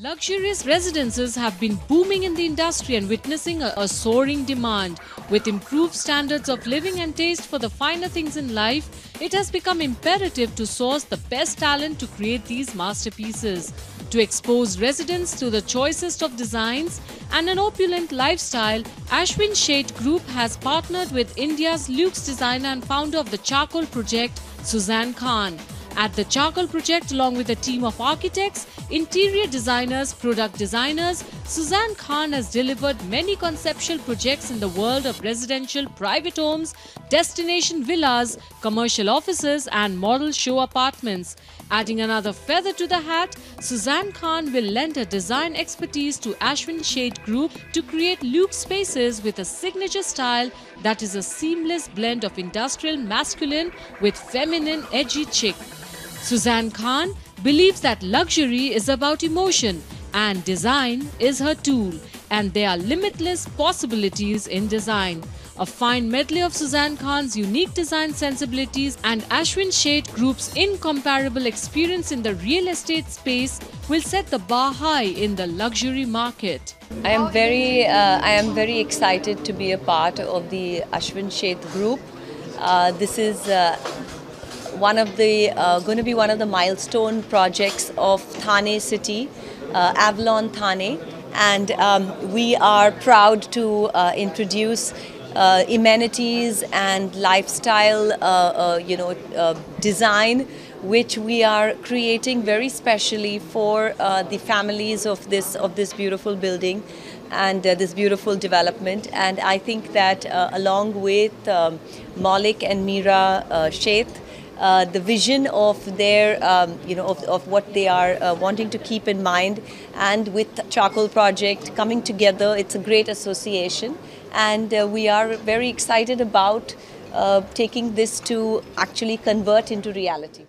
Luxurious residences have been booming in the industry and witnessing a, a, soaring demand. With improved standards of living and taste for the finer things in life, it has become imperative to source the best talent to create these masterpieces. To expose residents to the choicest of designs and an opulent lifestyle, Ashwin Sheth Group has partnered with India's luxe designer and founder of the Charcoal Project, Sussanne Khan. At the Charcoal Project, along with a team of architects, interior designers, product designers, Sussanne Khan has delivered many conceptual projects in the world of residential private homes, destination villas, commercial offices, and model show apartments. Adding another feather to the hat, Sussanne Khan will lend her design expertise to Ashwin Sheth Group to create luxe spaces with a signature style that is a seamless blend of industrial masculine with feminine edgy chic. Sussanne Khan believes that luxury is about emotion and design is her tool and there are limitless possibilities in design. A fine medley of Sussanne Khan's unique design sensibilities and Ashwin Sheth Group's incomparable experience in the real estate space will set the bar high in the luxury market. I am very, uh, I am very excited to be a part of the Ashwin Sheth Group. Uh, this is uh, one of the uh, going to be one of the milestone projects of Thane city, uh, Avalon Thane, and um, we are proud to uh, introduce uh, amenities and lifestyle, uh, uh, you know, design which we are creating very specially for the families of this of this beautiful building and uh, this beautiful development. And I think that uh, along with um, Malik and Mira uh, Sheth, uh, the vision of their, um, you know, of, of, what they are uh, wanting to keep in mind. And with Charcoal Project coming together, it's a great association. And uh, we are very excited about uh, taking this to actually convert into reality.